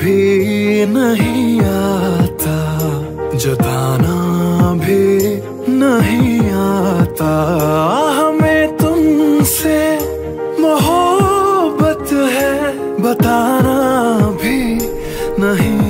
भी नहीं आता जताना भी नहीं आता। हमें तुमसे मोहब्बत है बताना भी नहीं